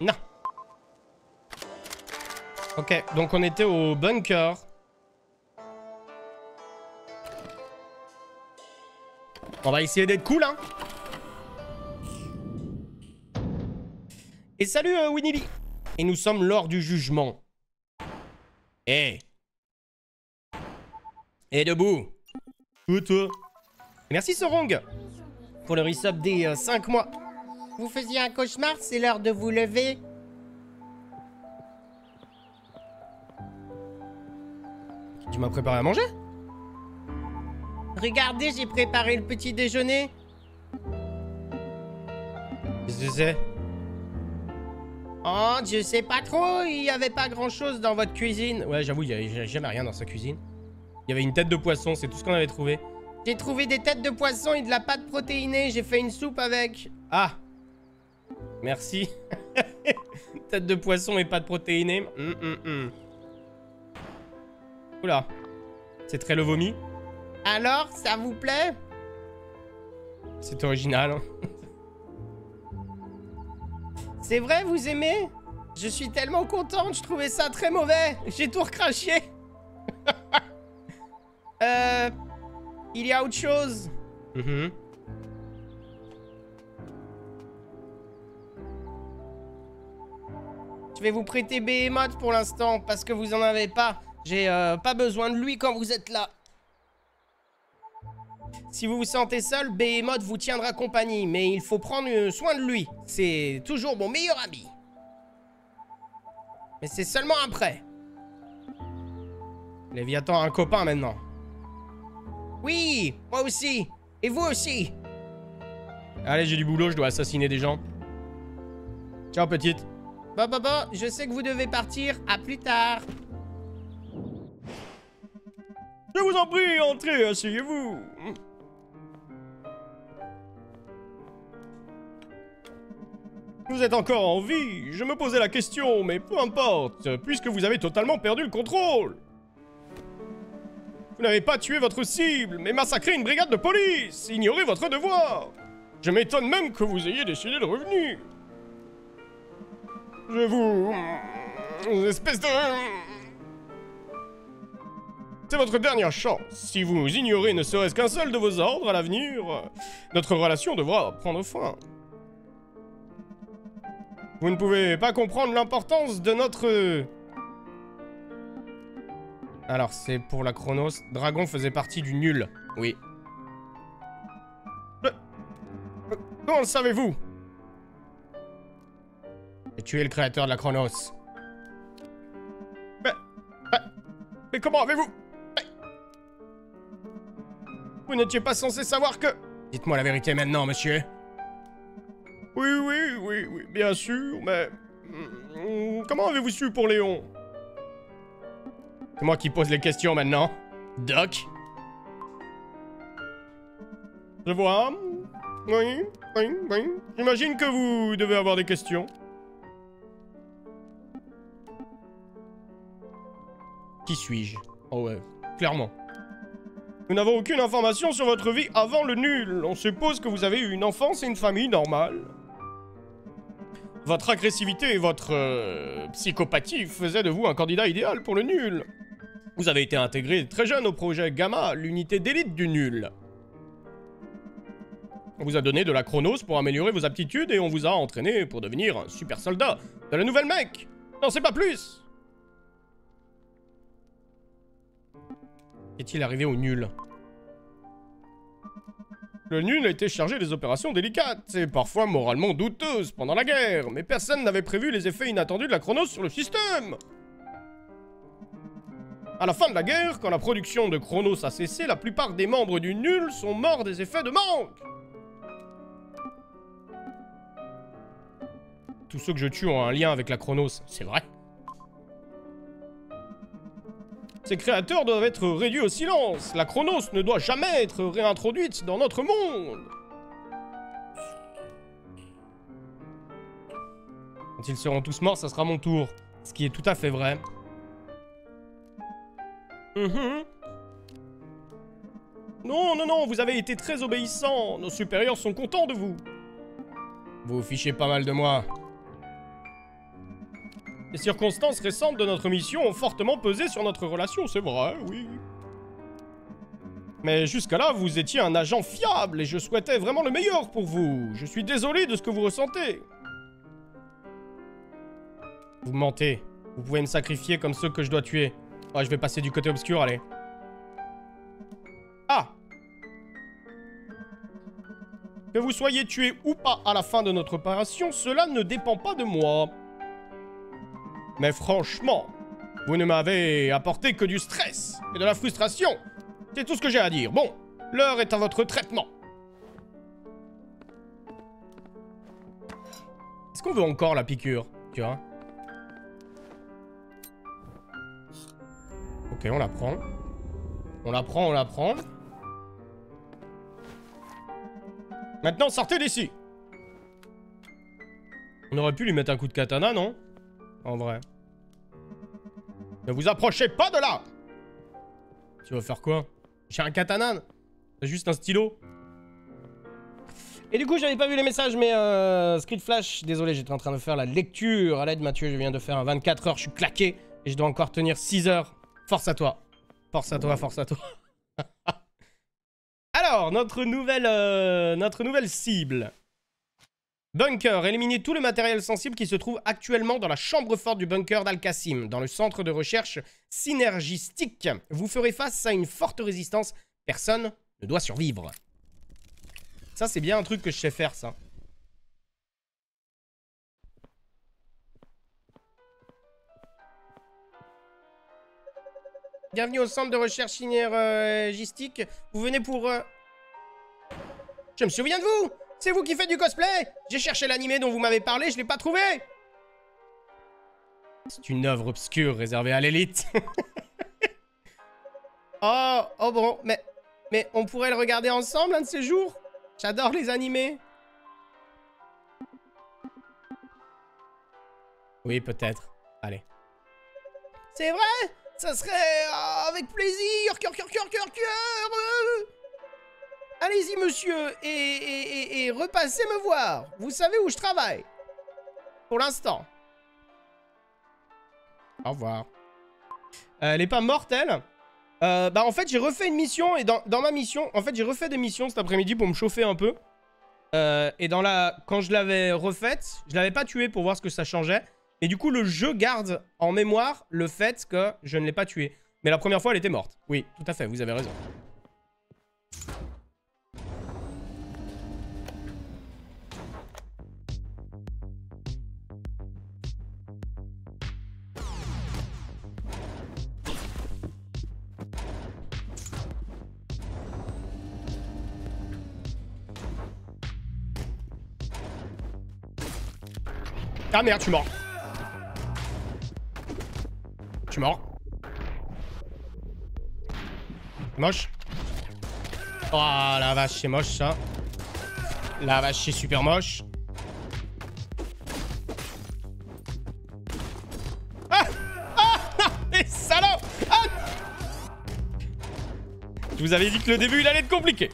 Non. Ok, donc on était au bunker. On va essayer d'être cool, hein. Et salut euh, Winnie Lee. Et nous sommes lors du jugement. Eh. Et debout. Ou toi? Merci Sorong pour le resub des 5 mois. Vous faisiez un cauchemar, c'est l'heure de vous lever. Tu m'as préparé à manger? Regardez, j'ai préparé le petit déjeuner. Qu'est-ce que c'est? Oh, je sais pas trop, il y avait pas grand chose dans votre cuisine. Ouais, j'avoue, il y avait jamais rien dans sa cuisine. Il y avait une tête de poisson, c'est tout ce qu'on avait trouvé. J'ai trouvé des têtes de poisson et de la pâte protéinée, j'ai fait une soupe avec. Ah Merci. tête de poisson et pâte protéinée. Hum, hum, hum. Oula. C'est très le vomi. Alors, ça vous plaît? C'est original. hein. C'est vrai, vous aimez? Je suis tellement contente, je trouvais ça très mauvais. J'ai tout recraché. euh... Il y a autre chose. Mhm. Je vais vous prêter Behemoth pour l'instant, parce que vous en avez pas. J'ai euh, pas besoin de lui quand vous êtes là. Si vous vous sentez seul, Behemoth vous tiendra compagnie, mais il faut prendre euh, soin de lui. C'est toujours mon meilleur ami. Mais c'est seulement après. Léviathan a un copain maintenant. Oui, moi aussi. Et vous aussi. Allez, j'ai du boulot, je dois assassiner des gens. Ciao, petite. Bon, bon, bon, je sais que vous devez partir. À plus tard. Je vous en prie, entrez, asseyez-vous. Vous êtes encore en vie Je me posais la question, mais peu importe, puisque vous avez totalement perdu le contrôle. Vous n'avez pas tué votre cible, mais massacré une brigade de police Ignorez votre devoir Je m'étonne même que vous ayez décidé de revenir. Je vous... Espèce de... C'est votre dernière chance. Si vous ignorez ne serait-ce qu'un seul de vos ordres à l'avenir, notre relation devra prendre fin. Vous ne pouvez pas comprendre l'importance de notre... Alors, c'est pour la Chronos. Dragon faisait partie du nul. Oui. Euh, euh, Comment le savez-vous? J'ai tué le créateur de la Chronos. Mais... mais- Mais comment avez-vous... Mais- Vous n'étiez pas censé savoir que... Dites-moi la vérité maintenant, monsieur. Oui, oui, oui, oui, bien sûr, mais... Hmm, Comment avez-vous su pour Léon? C'est moi qui pose les questions maintenant. Doc? Je vois. Oui, oui, oui. J'imagine que vous devez avoir des questions. Qui suis-je? Oh ouais, clairement. Nous n'avons aucune information sur votre vie avant le nul. On suppose que vous avez eu une enfance et une famille normale. Votre agressivité et votre euh, psychopathie faisaient de vous un candidat idéal pour le nul. Vous avez été intégré très jeune au projet Gamma, l'unité d'élite du nul. On vous a donné de la chronos pour améliorer vos aptitudes et on vous a entraîné pour devenir un super soldat de la nouvelle mec. Non, c'est pas plus. Qu'est-il arrivé au nul Le nul était chargé des opérations délicates et parfois moralement douteuses pendant la guerre, mais personne n'avait prévu les effets inattendus de la chronos sur le système. À la fin de la guerre, quand la production de Chronos a cessé, la plupart des membres du nul sont morts des effets de manque. Tous ceux que je tue ont un lien avec la Chronos, c'est vrai. Ces créateurs doivent être réduits au silence. La Chronos ne doit jamais être réintroduite dans notre monde. Quand ils seront tous morts, ça sera mon tour. Ce qui est tout à fait vrai. Mhm. Non, non, non, vous avez été très obéissant. Nos supérieurs sont contents de vous. Vous vous fichez pas mal de moi. Les circonstances récentes de notre mission ont fortement pesé sur notre relation, c'est vrai, oui. Mais jusqu'à là, vous étiez un agent fiable et je souhaitais vraiment le meilleur pour vous. Je suis désolé de ce que vous ressentez. Vous mentez. Vous pouvez me sacrifier comme ceux que je dois tuer. Ouais, je vais passer du côté obscur, allez. Ah Que vous soyez tué ou pas à la fin de notre opération, cela ne dépend pas de moi. Mais franchement, vous ne m'avez apporté que du stress et de la frustration. C'est tout ce que j'ai à dire. Bon, l'heure est à votre traitement. Est-ce qu'on veut encore la piqûre Tu vois? Ok, on la prend. On la prend, on la prend. Maintenant, sortez d'ici On aurait pu lui mettre un coup de katana, non? En vrai. Ne vous approchez pas de là Tu vas faire quoi? J'ai un katana juste un stylo et du coup, j'avais pas vu les messages, mais euh, Flash, désolé, j'étais en train de faire la lecture. À l'aide, Mathieu, je viens de faire un 24 heures, je suis claqué. Et je dois encore tenir 6 heures. Force à toi. Force à toi, force à toi. Alors, notre nouvelle, euh, notre nouvelle cible. Bunker. Éliminez tout le matériel sensible qui se trouve actuellement dans la chambre forte du bunker d'Al-Qasim, dans le centre de recherche synergistique. Vous ferez face à une forte résistance. Personne ne doit survivre. Ça, c'est bien un truc que je sais faire, ça. Bienvenue au centre de recherche synergistique. Vous venez pour... euh, Je me souviens de vous C'est vous qui faites du cosplay J'ai cherché l'animé dont vous m'avez parlé, je l'ai pas trouvé C'est une œuvre obscure réservée à l'élite. oh, oh bon, mais... Mais on pourrait le regarder ensemble un de ces jours J'adore les animés. Oui, peut-être. Allez. C'est vrai Ça serait euh, avec plaisir. Cœur, cœur, cœur, cœur, cœur. Allez-y, monsieur, et, repassez me voir. Vous savez où je travaille. Pour l'instant. Au revoir. Euh, elle est pas morte, elle? Euh, Bah, en fait, j'ai refait une mission, et dans, dans ma mission... En fait, j'ai refait des missions cet après-midi pour me chauffer un peu. Euh, et dans la... Quand je l'avais refaite, je l'avais pas tuée pour voir ce que ça changeait. Et du coup, le jeu garde en mémoire le fait que je ne l'ai pas tuée. Mais la première fois, elle était morte. Oui, tout à fait, vous avez raison. Ah merde, je suis mort. Je suis mort. Moche. Oh la vache, c'est moche ça. La vache, c'est super moche. Ah Ah Les salauds Ah Je vous avais dit que le début, il allait être compliqué.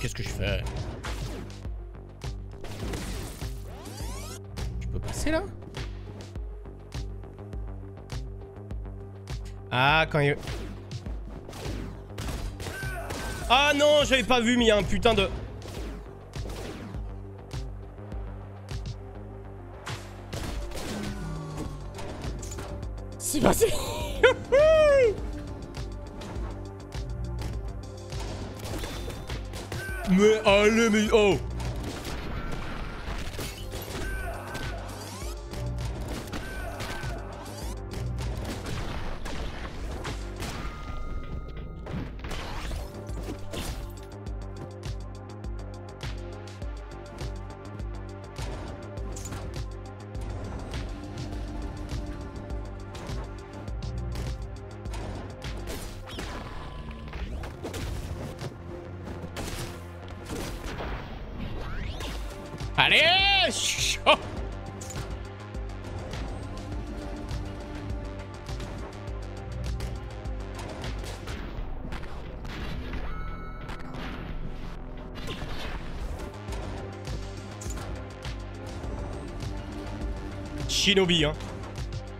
Qu'est-ce que je fais Je peux passer là Ah, quand il... Ah non, j'avais pas vu, mais il y a un putain de... C'est passé Mais allez, mais... Oh Shinobi, hein.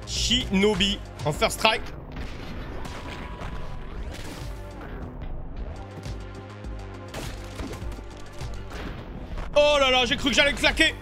Shinobi en first strike. Oh là là, j'ai cru que j'allais claquer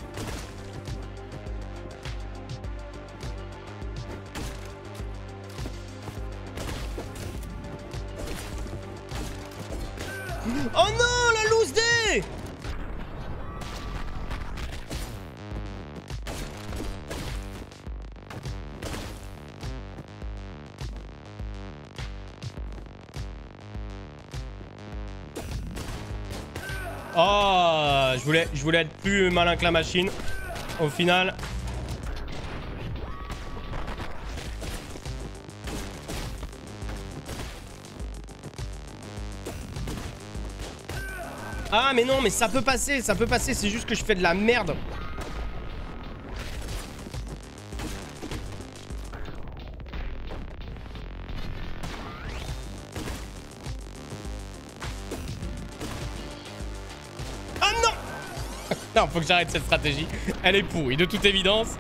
Oh, je voulais, je voulais être plus malin que la machine. Au final. Ah mais non, mais ça peut passer, ça peut passer, c'est juste que je fais de la merde. Faut que j'arrête cette stratégie. Elle est pourrie, de toute évidence.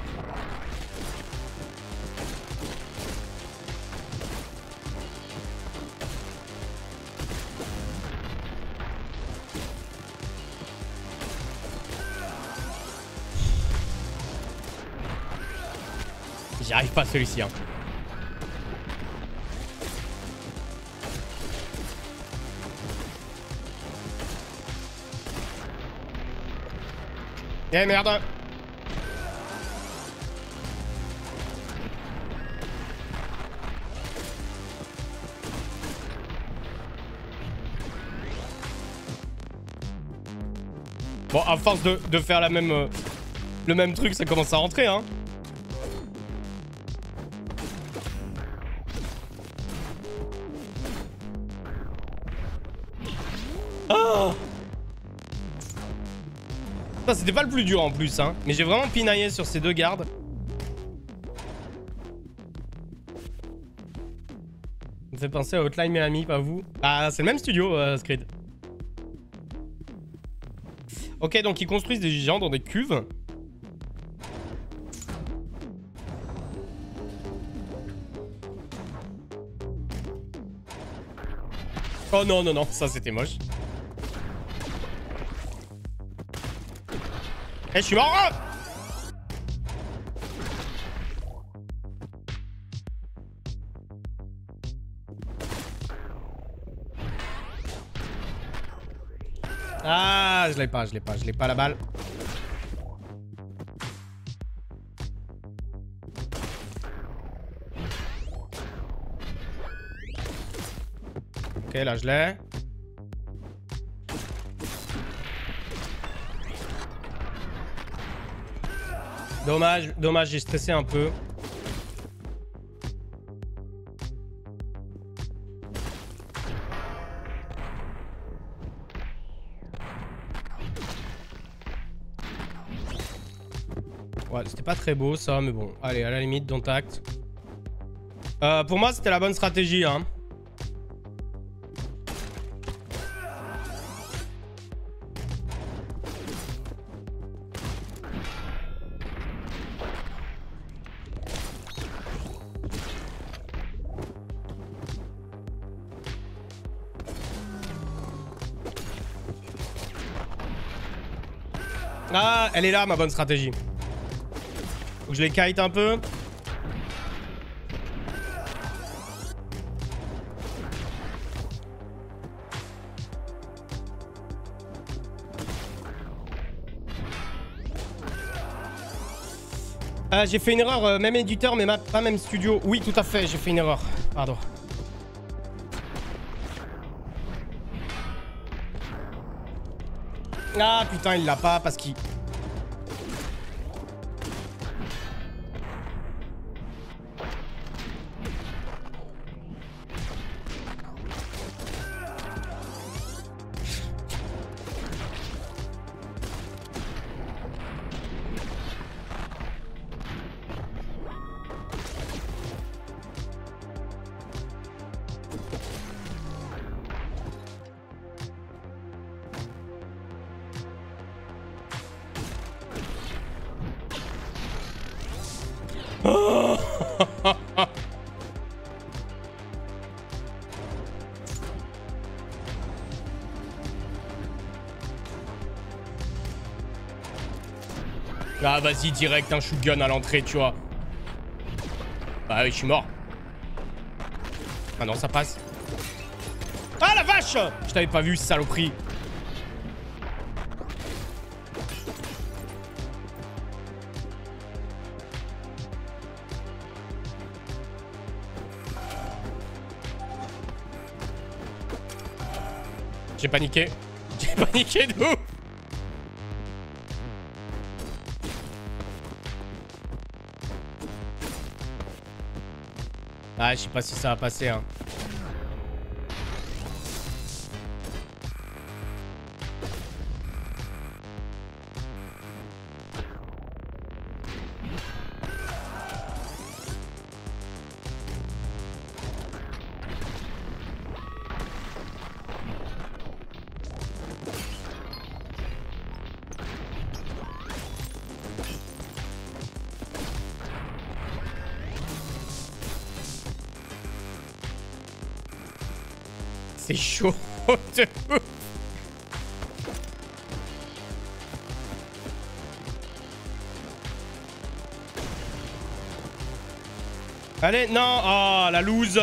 J'y arrive pas celui-ci. Hein. Eh merde Bon, à force de, faire la même, euh, le même truc, ça commence à rentrer, hein. Plus dur en plus, hein. Mais j'ai vraiment pinaillé sur ces deux gardes. Ça me fait penser à Hotline Miami, pas vous Ah, c'est le même studio, euh, Screed. Ok, donc ils construisent des géants dans des cuves. Oh non, non, non, ça c'était moche. Je suis mort hein Ah, je l'ai pas, je l'ai pas, je l'ai pas la balle. Ok, là je l'ai. Dommage, dommage, j'ai stressé un peu. Ouais, c'était pas très beau ça, mais bon. Allez, à la limite, don't act. Euh, pour moi, c'était la bonne stratégie, hein. Elle est là, ma bonne stratégie. Faut que je les kite un peu. Ah, j'ai fait une erreur, euh, même éditeur, mais ma- pas même studio. Oui, tout à fait, j'ai fait une erreur. Pardon. Ah putain, il l'a pas parce qu'il... vas-y, direct, un shotgun à l'entrée, tu vois. Bah oui, je suis mort. Ah non, ça passe. Ah la vache Je t'avais pas vu, saloperie. J'ai paniqué. J'ai paniqué de ouf Ah, je sais pas si ça va passer, hein. C'est chaud. Allez, non Oh, la loose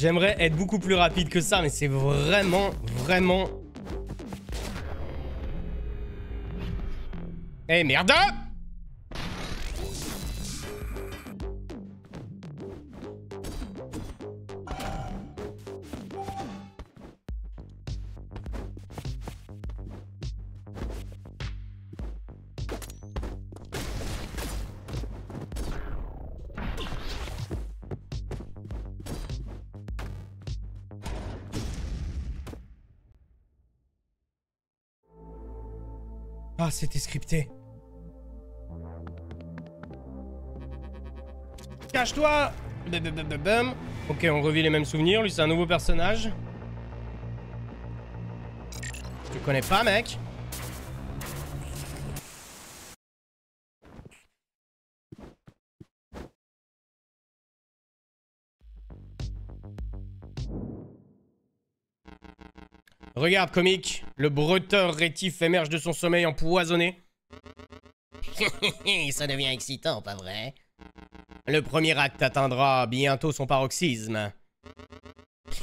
J'aimerais être beaucoup plus rapide que ça, mais c'est vraiment, vraiment... Eh merde Ah, c'était scripté. Cache-toi. Ok, on revit les mêmes souvenirs. Lui, c'est un nouveau personnage. Je te connais pas, mec? Regarde, comique. Le breteur rétif émerge de son sommeil empoisonné. Ça devient excitant, pas vrai? Le premier acte atteindra bientôt son paroxysme.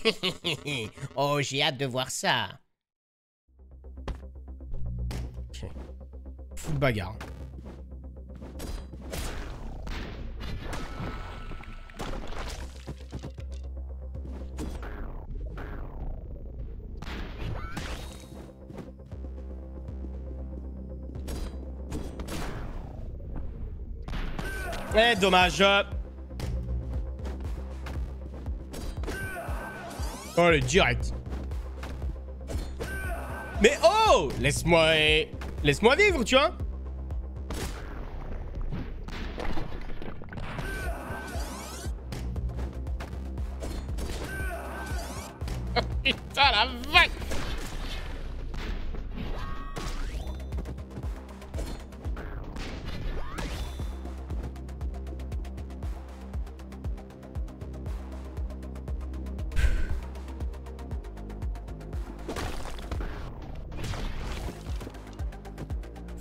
Oh, j'ai hâte de voir ça. Full bagarre. Eh, dommage. Oh, Allez, direct. Mais oh Laisse-moi... Laisse-moi vivre, tu vois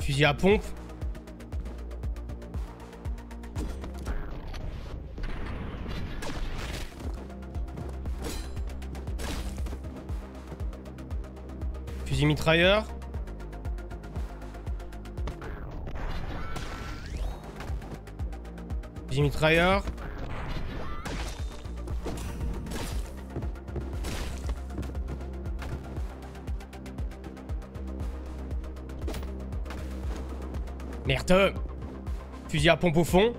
Fusil à pompe. Fusil mitrailleur. Fusil mitrailleur. Fusil à pompe au fond.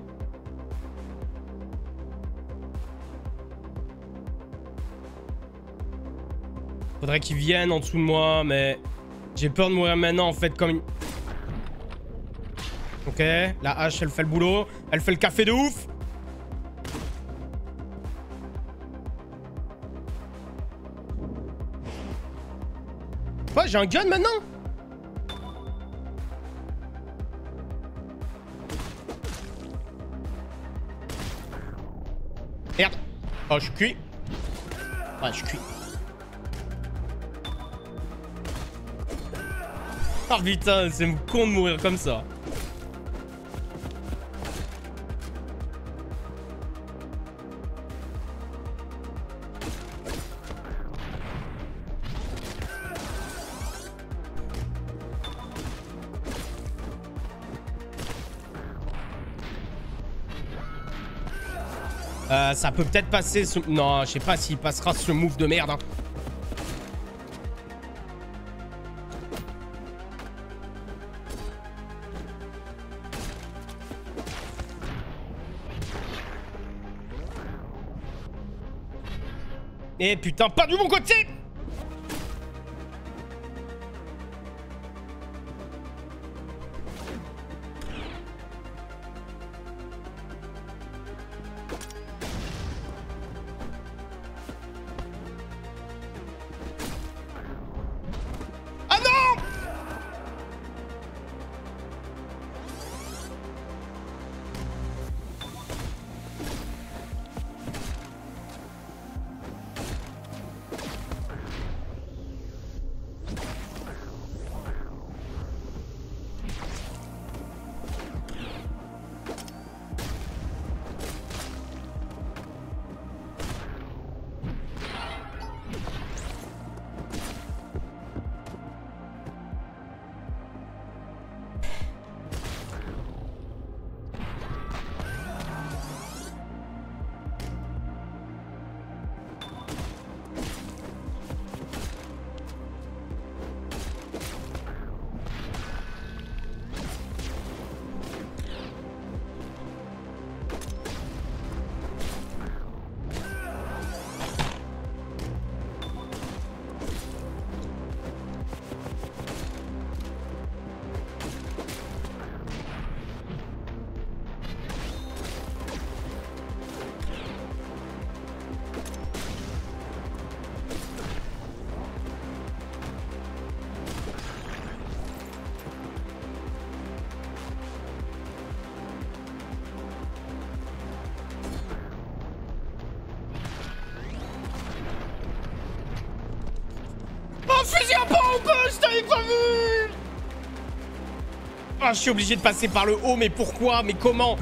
Faudrait qu'ils viennent en dessous de moi, mais... J'ai peur de mourir maintenant, en fait, comme une... Ok, la hache, elle fait le boulot. Elle fait le café de ouf. Ouais, j'ai un gun maintenant? Oh, je suis cuit. Ouais, je suis cuit. Ah putain, c'est con de mourir comme ça. Euh, ça peut peut-être passer ce... Non, je sais pas s'il passera ce move de merde. Hein. Eh putain, pas du bon côté Ah, je suis obligé de passer par le haut, mais pourquoi Mais comment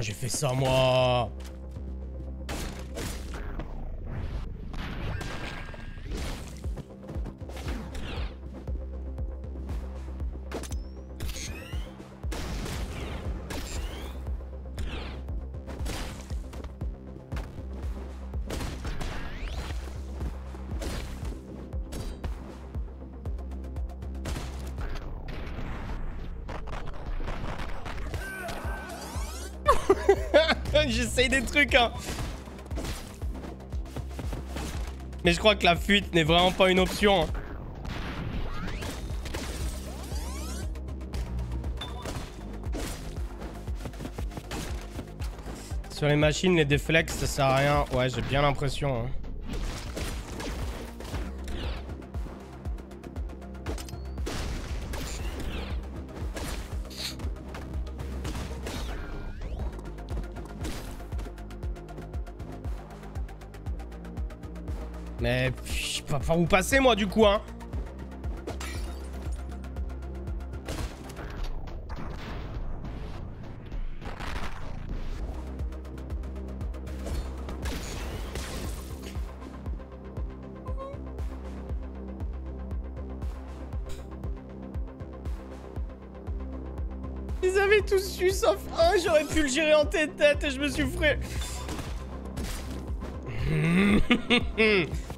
j'ai fait ça, moi J'essaye des trucs, hein. Mais je crois que la fuite n'est vraiment pas une option. hein. Sur les machines, les déflex, ça sert à rien. Ouais, j'ai bien l'impression. hein. Pas par où passer moi du coup hein. Ils avaient tous su sauf un, j'aurais pu le gérer en tête-tête et je me suis frais.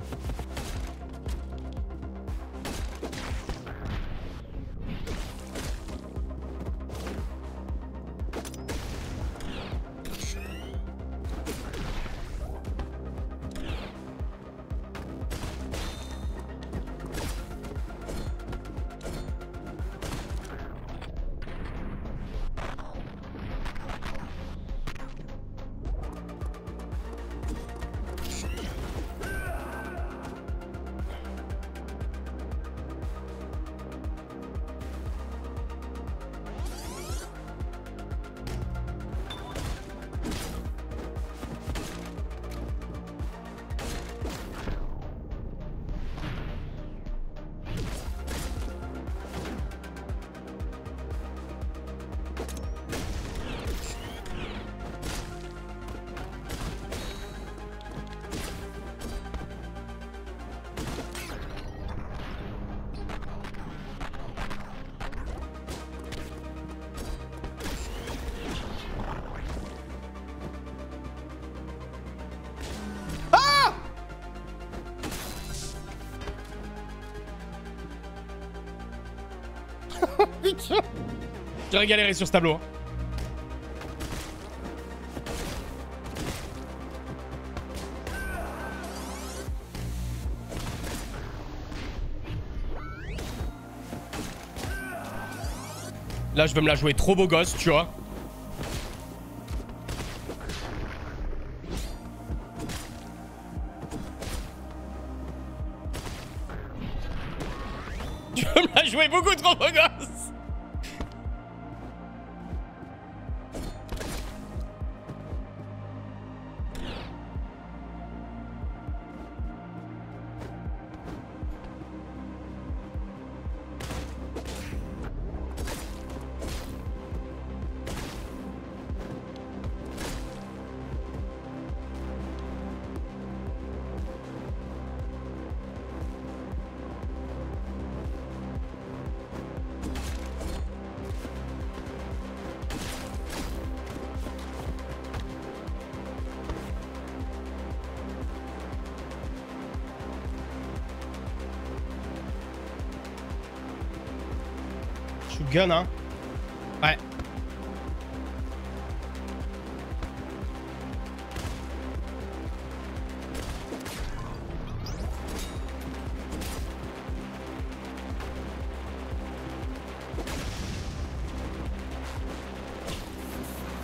J'aurais galéré sur ce tableau. hein. Là, je vais me la jouer trop beau gosse, tu vois. Gun, hein. Ouais.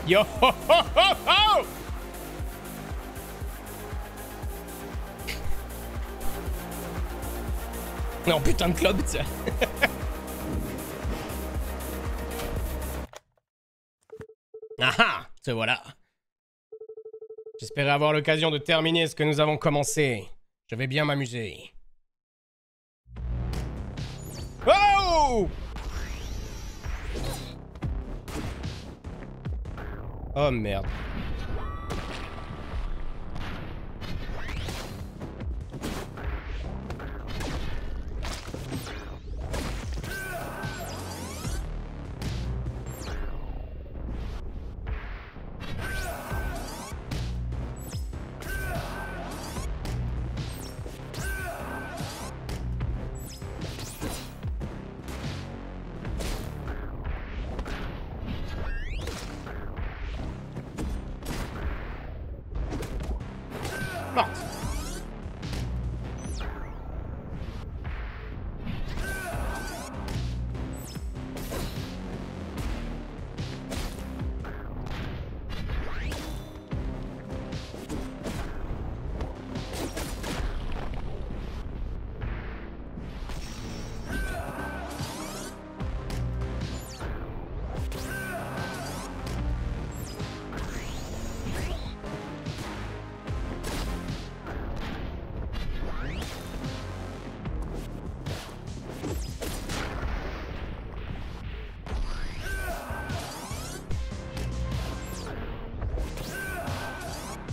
Yo ho ho ho ho Non putain de club, tiens. Voilà. J'espérais avoir l'occasion de terminer ce que nous avons commencé. Je vais bien m'amuser. Oh Oh merde.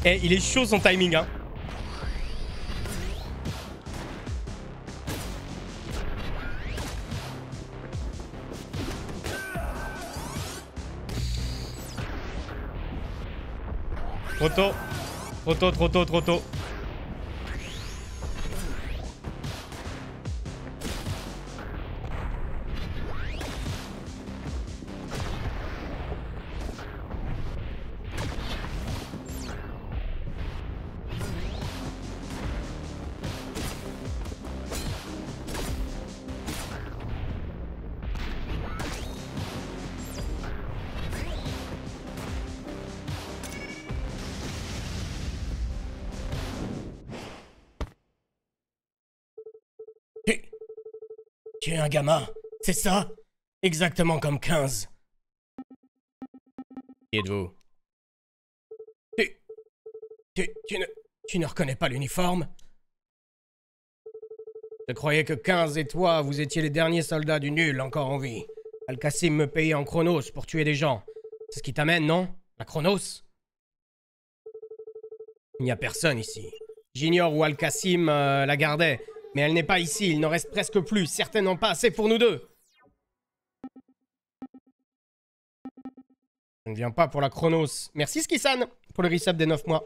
Eh, il est chaud son timing, hein. Trop tôt. Trop tôt, trop tôt, trop tôt. Un gamin, c'est ça Exactement comme 15. Qui êtes-vous? Tu, tu, tu ne, tu ne reconnais pas l'uniforme? Je croyais que 15 et toi, vous étiez les derniers soldats du nul encore en vie. Al-Kassim me payait en Chronos pour tuer des gens. C'est ce qui t'amène, non? La Chronos? Il n'y a personne ici. J'ignore où Al-Kassim euh, la gardait, mais elle n'est pas ici, il n'en reste presque plus, certainement pas assez pour nous deux. Je ne viens pas pour la Chronos. Merci Skisan pour le resub des 9 mois.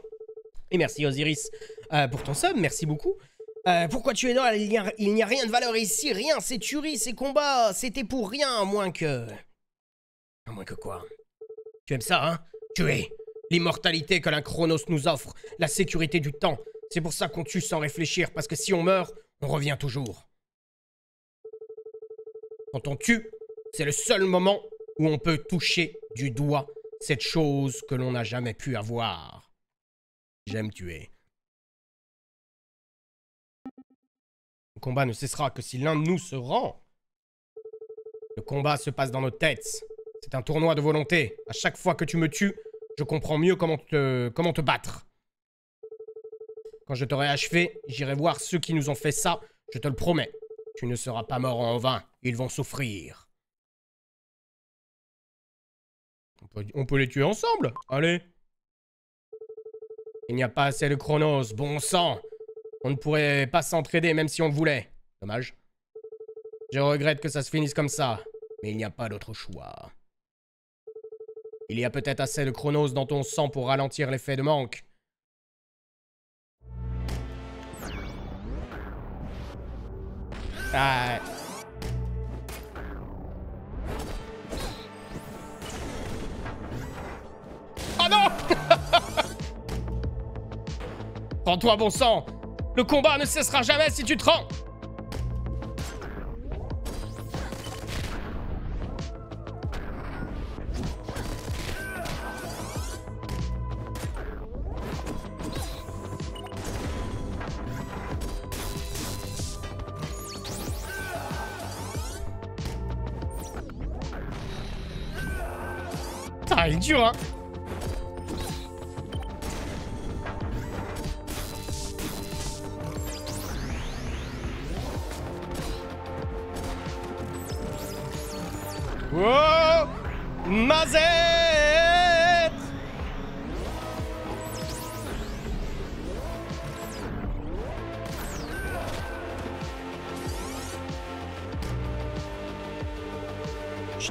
Et merci Osiris euh, pour ton sub, merci beaucoup. Euh, pourquoi tu es là? Il n'y a, rien de valeur ici, rien, c'est tuerie, ces combats, c'était pour rien, à moins que... À moins que quoi? Tu aimes ça, hein? Tuer L'immortalité que la Chronos nous offre, la sécurité du temps. C'est pour ça qu'on tue sans réfléchir, parce que si on meurt, on revient toujours. Quand on tue, c'est le seul moment où on peut toucher du doigt cette chose que l'on n'a jamais pu avoir. J'aime tuer. Le combat ne cessera que si l'un de nous se rend. Le combat se passe dans nos têtes. C'est un tournoi de volonté. À chaque fois que tu me tues, je comprends mieux comment te, comment te battre. Quand je t'aurai achevé, j'irai voir ceux qui nous ont fait ça, je te le promets. Tu ne seras pas mort en vain, ils vont souffrir. On peut, les tuer ensemble Allez Il n'y a pas assez de chronos, bon sang On ne pourrait pas s'entraider même si on voulait. Dommage. Je regrette que ça se finisse comme ça, mais il n'y a pas d'autre choix. Il y a peut-être assez de chronos dans ton sang pour ralentir l'effet de manque. Ah. Oh non Prends-toi, bon sang Le combat ne cessera jamais si tu te rends Ah, il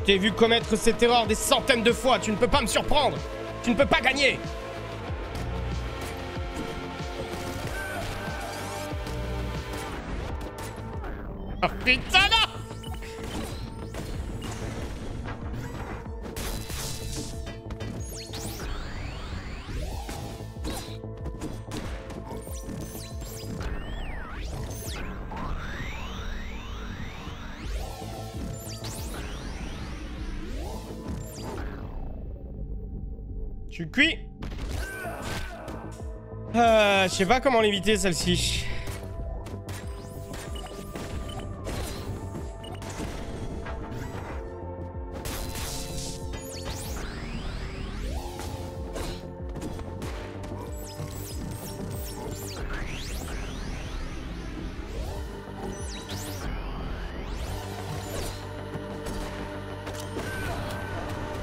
t'ai vu commettre cette erreur des centaines de fois, tu ne peux pas me surprendre. Tu ne peux pas gagner. Oh putain sais pas comment l'éviter celle-ci.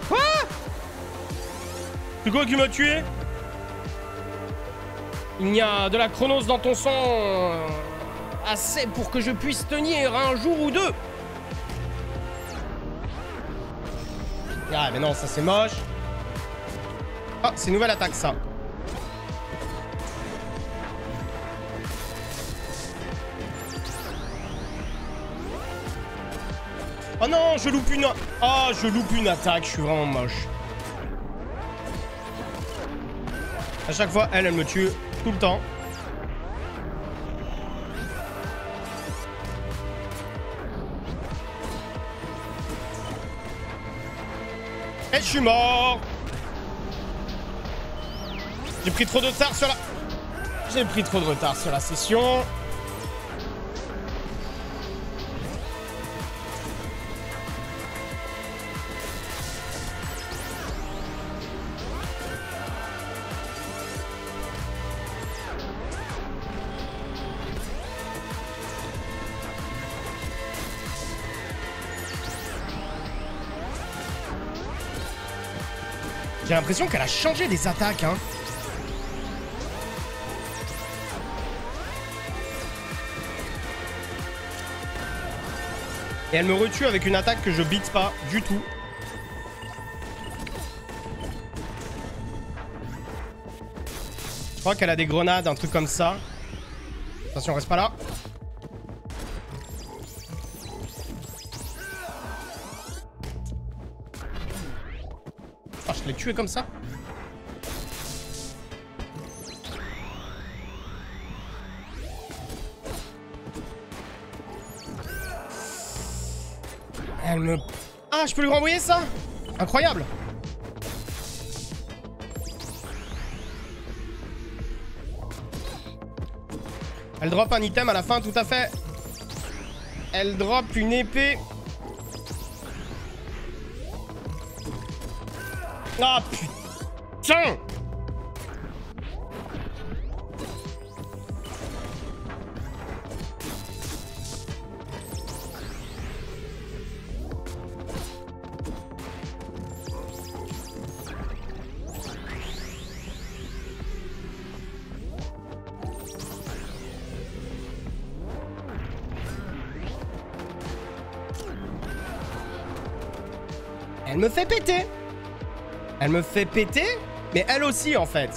Quoi? C'est quoi qui m'a tué? Il y a de la chronos dans ton sang euh, assez pour que je puisse tenir un jour ou deux. Ah mais non, ça c'est moche. Ah, c'est nouvelle attaque ça. Oh non, je loupe une... Ah, je loupe une attaque, je suis vraiment moche. À chaque fois, elle, elle me tue le temps. Et je suis mort J'ai pris trop de retard sur la... J'ai pris trop de retard sur la session. L'impression qu'elle a changé des attaques, hein. Et elle me retue avec une attaque que je bite pas du tout. Je crois qu'elle a des grenades, un truc comme ça. Attention, reste pas là. Je l'ai tué comme ça Elle me... Ah, je peux lui renvoyer ça? Incroyable Elle drop un item à la fin, tout à fait. Elle drop une épée. 啊呸正 fait péter Mais elle aussi, en fait.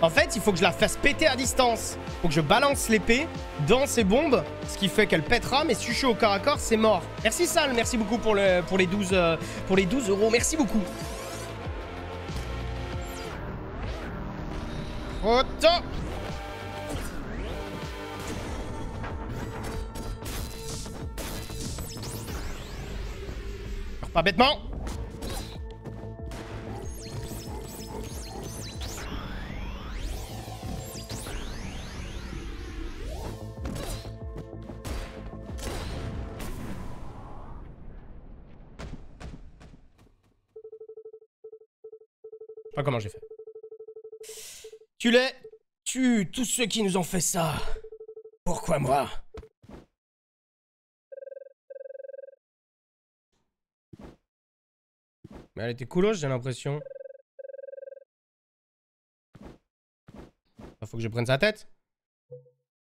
En fait, il faut que je la fasse péter à distance. Faut que je balance l'épée dans ses bombes, ce qui fait qu'elle pètera, mais si au corps à corps, c'est mort. Merci Sal, merci beaucoup pour, le, pour, les 12, euh, pour les 12 euros, merci beaucoup. Pas bêtement comment j'ai fait. Tu l'es Tue tous ceux qui nous ont fait ça. Pourquoi moi Mais elle était coolos, j'ai l'impression. Faut que je prenne sa tête.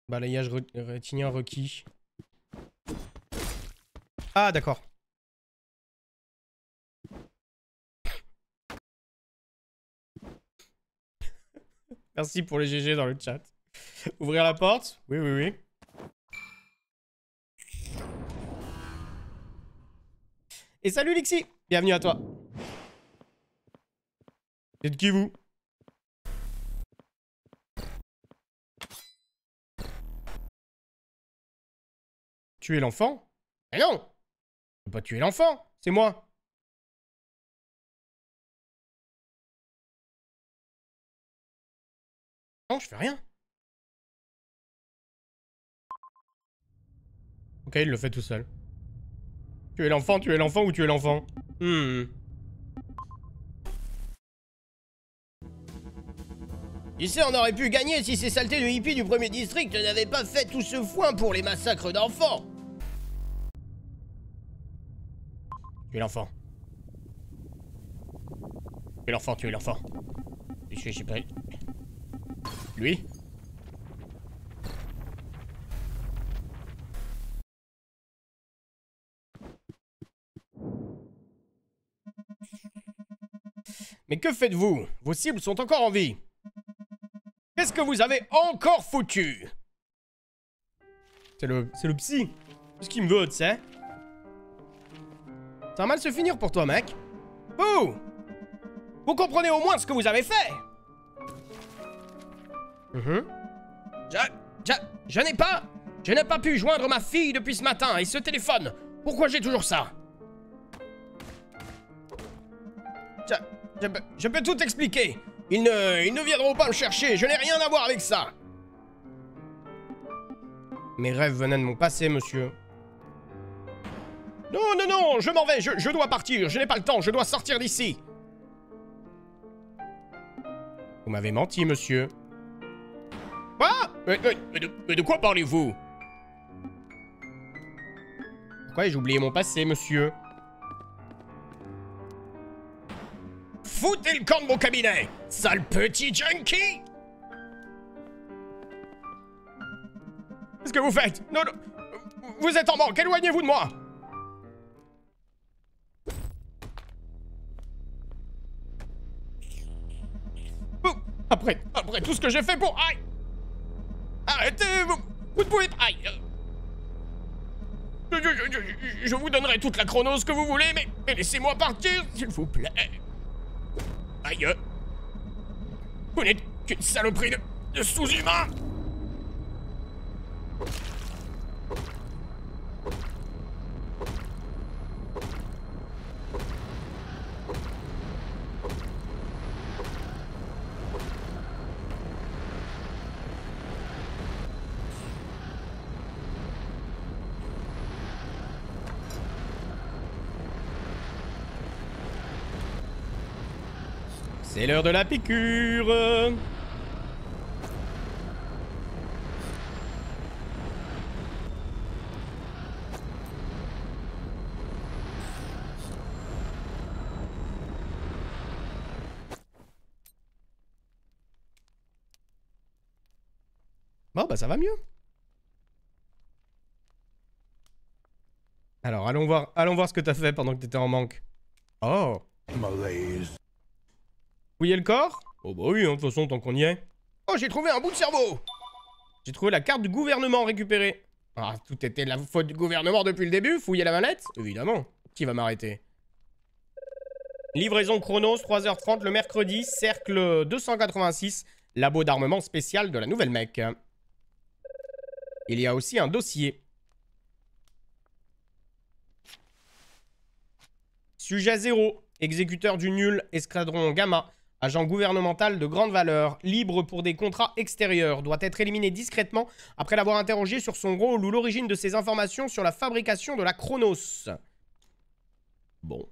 Balayage rétinien requis. Ah, d'accord. Merci pour les GG dans le chat. Ouvrir la porte? Oui, oui, oui. Et salut Lixi Bienvenue à toi. C'est qui vous? Tuer l'enfant? Mais non Je peux pas tuer l'enfant, c'est moi Non, je fais rien. Ok, il le fait tout seul. Tu es l'enfant, tu es l'enfant ou tu es l'enfant? Hmm. Tu sais, on aurait pu gagner si ces saletés de hippies du premier district n'avaient pas fait tout ce foin pour les massacres d'enfants. Tu es l'enfant. Tu es l'enfant, tu es l'enfant. Je suis pas... Mais que faites-vous? Vos cibles sont encore en vie. Qu'est-ce que vous avez encore foutu? C'est le... Psy. Ce qu'il me veut, tu sais. Ça va mal se finir pour toi, mec. Vous Vous comprenez au moins ce que vous avez fait Mhm. Je... Je... Je n'ai pas... Je n'ai pas pu joindre ma fille depuis ce matin et ce téléphone. Pourquoi j'ai toujours ça? Je, je, peux- tout expliquer. Ils ne, viendront pas me chercher. Je n'ai rien à voir avec ça. Mes rêves venaient de mon passé, monsieur. Non, non, non, je m'en vais, je dois partir, je n'ai pas le temps, je dois sortir d'ici. Vous m'avez menti, monsieur. Quoi? Mais, de, de quoi parlez-vous? Pourquoi ai-je oublié mon passé, monsieur? Foutez le camp de mon cabinet Sale petit junkie! Qu'est-ce que vous faites? Non, non Vous êtes en manque, éloignez-vous de moi! Après, après tout ce que j'ai fait pour... Aïe Arrêtez Vous, vous ne pouvez pas... Aïe euh. je, vous donnerai toute la chronose que vous voulez, mais, mais laissez-moi partir, s'il vous plaît. Aïe euh. Vous n'êtes qu'une saloperie de, de sous-humain C'est l'heure de la piqûre Bon, bah ça va mieux. Alors, allons voir, allons voir ce que t'as fait pendant que t'étais en manque. Oh Malaise. Fouiller le corps? Oh bah oui, hein, de toute façon, tant qu'on y est. Oh, j'ai trouvé un bout de cerveau J'ai trouvé la carte du gouvernement récupérée. Ah, tout était de la faute du gouvernement depuis le début Fouiller la mallette? Évidemment. Qui va m'arrêter? Livraison Chronos, 3h30 le mercredi, cercle 286, labo d'armement spécial de la nouvelle mec. Il y a aussi un dossier. Sujet 0. Exécuteur du nul, escadron Gamma. Agent gouvernemental de grande valeur, libre pour des contrats extérieurs, doit être éliminé discrètement après l'avoir interrogé sur son rôle ou l'origine de ses informations sur la fabrication de la Chronos. Bon.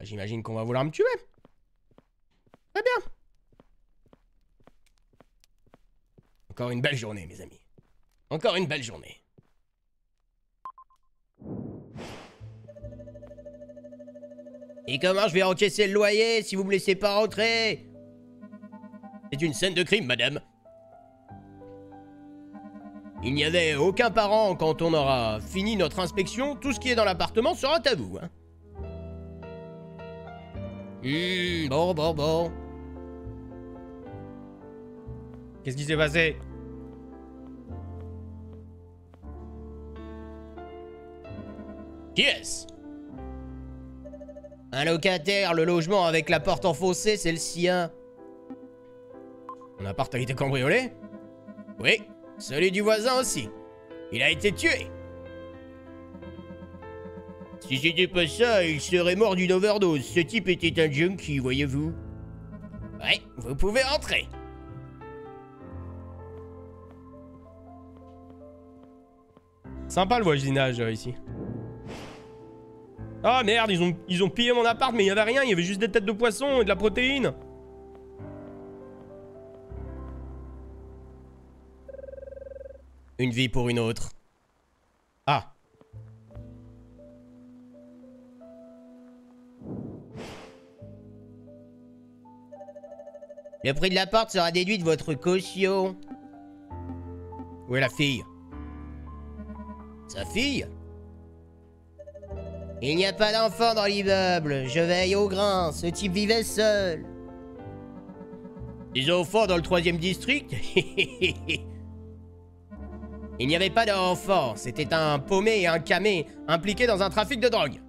J'imagine qu'on va vouloir me tuer. Très bien. Encore une belle journée, mes amis. Encore une belle journée. Et comment je vais encaisser le loyer si vous me laissez pas rentrer? C'est une scène de crime, madame. Il n'y avait aucun parent quand on aura fini notre inspection. Tout ce qui est dans l'appartement sera à vous. Hein. Hmm, bon, bon, bon. Qu'est-ce qui s'est passé? Qui est-ce? Un locataire, le logement avec la porte enfoncée, c'est le sien. Mon appart a été cambriolé? Oui, celui du voisin aussi. Il a été tué. Si c'était pas ça, il serait mort d'une overdose. Ce type était un junkie, voyez-vous. Ouais, vous pouvez entrer. Sympa le voisinage euh, ici. Ah merde, ils ont, ils ont pillé mon appart, mais il y avait rien, il y avait juste des têtes de poisson et de la protéine. Une vie pour une autre. Ah. Le prix de l'appart sera déduit de votre caution. Où est la fille? Sa fille? Il n'y a pas d'enfant dans l'immeuble. Je veille au grain. Ce type vivait seul. Des enfants dans le troisième district Il n'y avait pas d'enfant. C'était un paumé et un camé impliqués dans un trafic de drogue.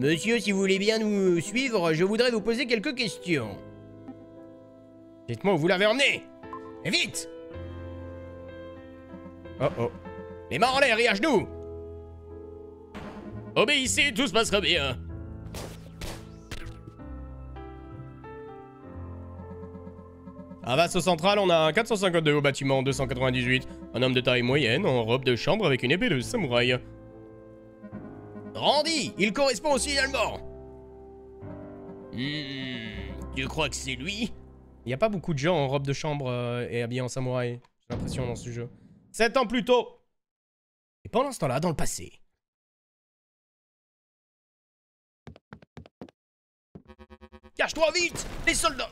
Monsieur, si vous voulez bien nous suivre, je voudrais vous poser quelques questions. Dites-moi où vous l'avez emmené Et vite Oh oh. Les mains en l'air et à genoux Obéissez, tout se passera bien. À Vasso Central, on a un 452 au bâtiment 298. Un homme de taille moyenne, en robe de chambre avec une épée de samouraï. Randy, il correspond au signalement. Hmm, tu crois que c'est lui? Il n'y a pas beaucoup de gens en robe de chambre euh, et habillés en samouraï, j'ai l'impression, dans ce jeu. Sept ans plus tôt Et pendant ce temps-là, dans le passé... Cache-toi vite Les soldats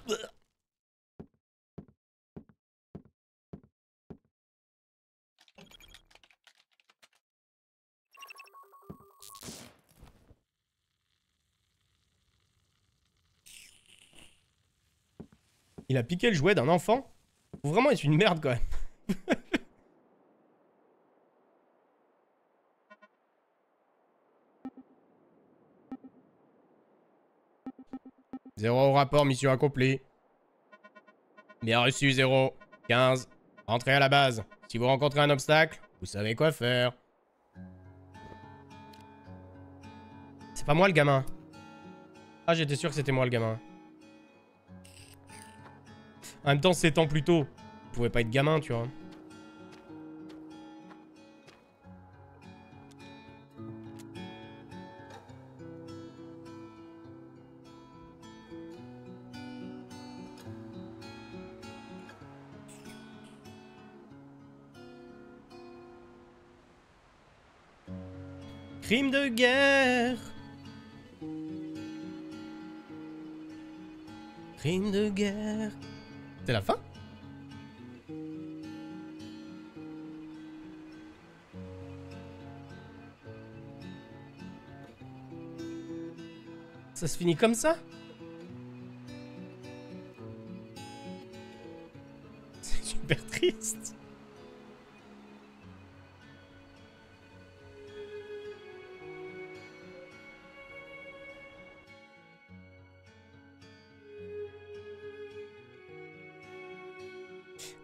Il a piqué le jouet d'un enfant Faut vraiment être une merde quand même. Zéro au rapport, mission accomplie. Bien reçu, zéro. 15. Rentrez à la base. Si vous rencontrez un obstacle, vous savez quoi faire. C'est pas moi le gamin. Ah, j'étais sûr que c'était moi le gamin. En même temps, 7 ans plus tôt. Vous pouvez pas être gamin, tu vois. Guerre. Crime de guerre. C'est la fin? Ça se finit comme ça? C'est super triste.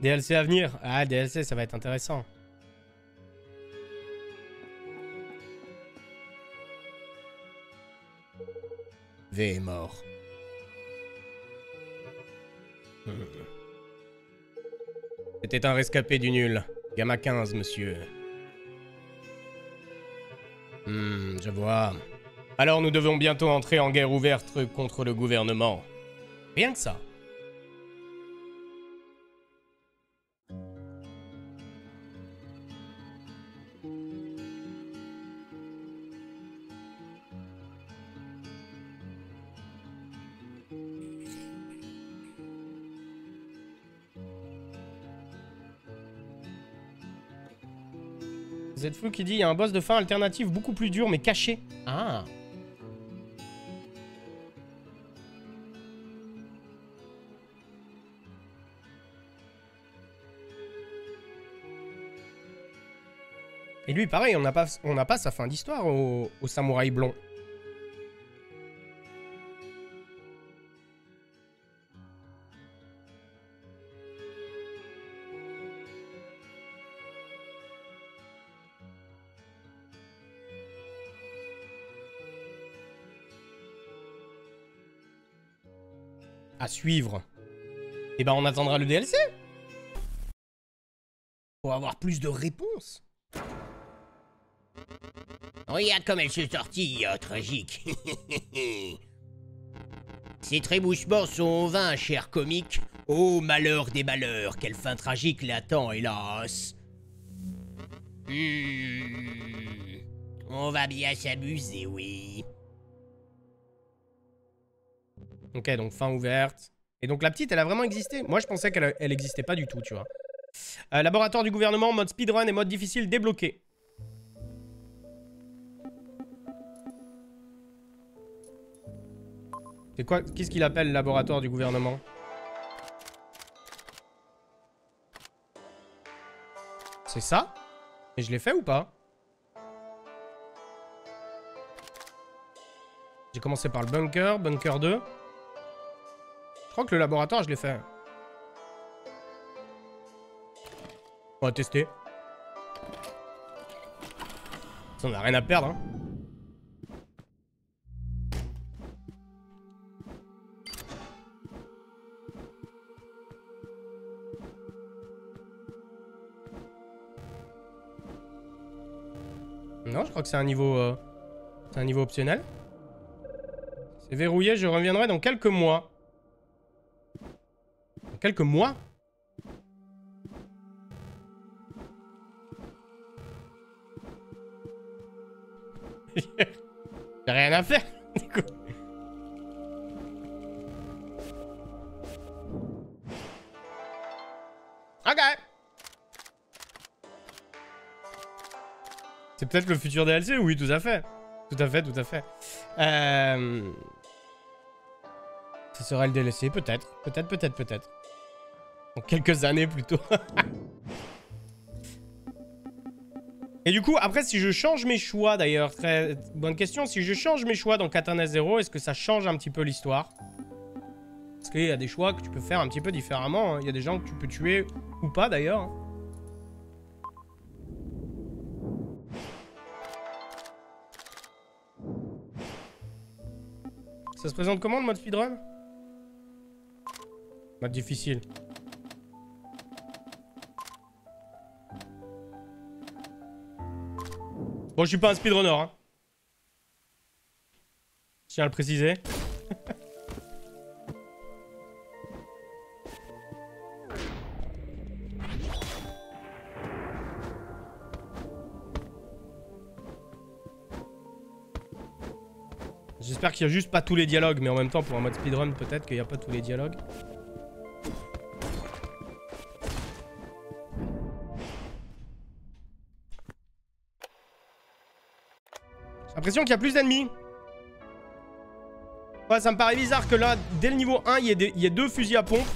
DLC à venir. Ah, DLC, ça va être intéressant. V est mort. C'était un rescapé du nul. Gamma 15, monsieur. Hmm, je vois. Alors nous devons bientôt entrer en guerre ouverte contre le gouvernement. Rien que ça. Qui dit il y a un boss de fin alternatif beaucoup plus dur mais caché. Ah. Et lui, pareil, on n'a pas, sa fin d'histoire au samouraï blond. À suivre. Et ben on attendra le DLC. Pour avoir plus de réponses. Regarde comme elle se tortille, oh, tragique. Ces trébuchements sont vains, cher comique. Ô malheur des malheurs, quelle fin tragique l'attend, hélas. Hmm. On va bien s'amuser, oui. Ok, donc fin ouverte. Et donc la petite, elle a vraiment existé Moi, je pensais qu'elle elle existait pas du tout, tu vois. Euh, laboratoire du gouvernement, mode speedrun et mode difficile débloqué. C'est quoi Qu'est-ce qu'il appelle laboratoire du gouvernement? C'est ça? Et je l'ai fait ou pas? J'ai commencé par le bunker, bunker 2. Je crois que le laboratoire, je l'ai fait. On va tester. Ça, on n'a rien à perdre, hein. Non, je crois que c'est un niveau... Euh, c'est un niveau optionnel. C'est verrouillé, je reviendrai dans quelques mois. Quelques mois Y'a rien à faire. Ok. C'est peut-être le futur DLC Oui, tout à fait. Tout à fait, tout à fait. Euh... Ce sera le DLC, peut-être. Peut-être, peut-être, peut-être. En quelques années plutôt. Et du coup, après, si je change mes choix, d'ailleurs, très bonne question. Si je change mes choix dans Katana Zero, est-ce que ça change un petit peu l'histoire? Parce qu'il y a des choix que tu peux faire un petit peu différemment. Hein. Il y a des gens que tu peux tuer ou pas, d'ailleurs. Hein. Ça se présente comment le mode speedrun? Mode difficile. Bon, je suis pas un speedrunner, hein. Tiens à le préciser. J'espère qu'il y a juste pas tous les dialogues, mais en même temps, pour un mode speedrun, peut-être qu'il n'y a pas tous les dialogues. L'impression qu'il y a plus d'ennemis. Ouais, ça me paraît bizarre que là, dès le niveau 1, il y, ait deux fusils à pompe.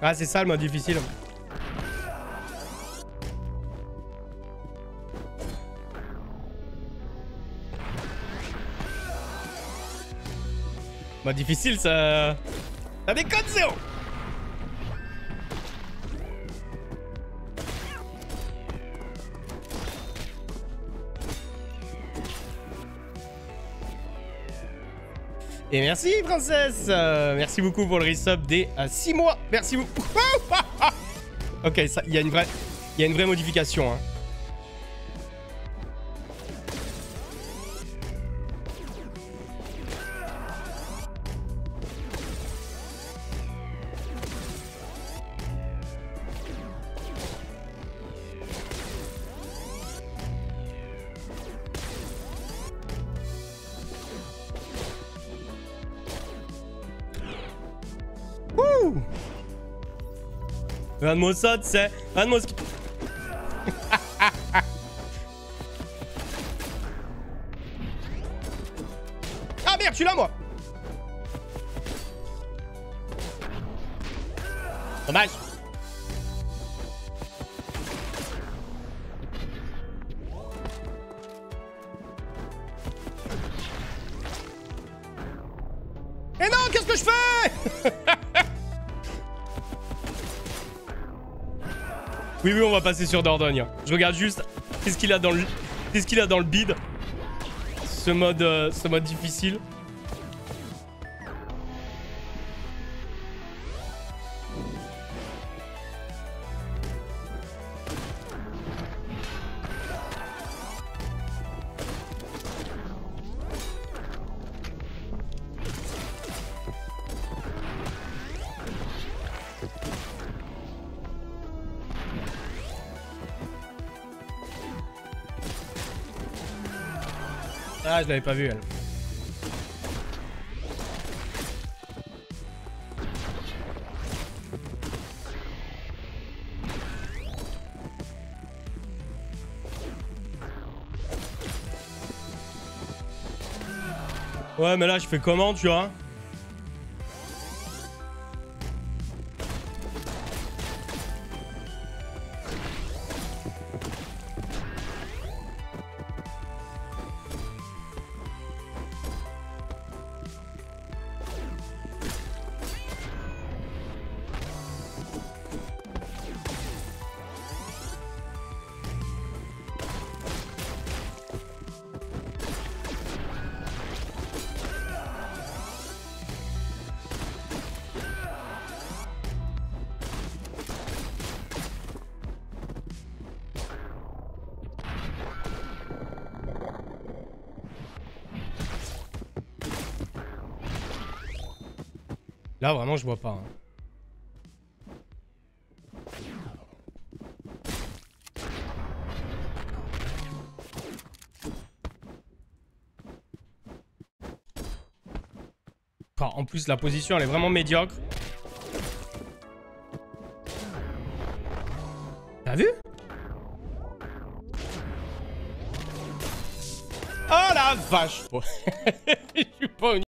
Ah, c'est ça le mode difficile. Mode difficile, ça... Ça déconne, Zéro Et merci, princesse euh, Merci beaucoup pour le resub des 6 euh, mois Merci beaucoup Ok, il y, a une vraie, y a une vraie modification. Hein. Regarde-moi ça, tu sais. Passer sur Dordogne. Je regarde juste qu'est-ce qu'il a dans le, qu'est-ce qu'il a dans le bide. ce mode, euh, ce mode difficile. Ah, je l'avais pas vu elle. Ouais, mais là, je fais comment, tu vois? Vraiment, je vois pas. hein. En plus, la position, elle est vraiment médiocre. T'as vu? Oh la vache Je suis pas